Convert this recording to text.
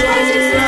you.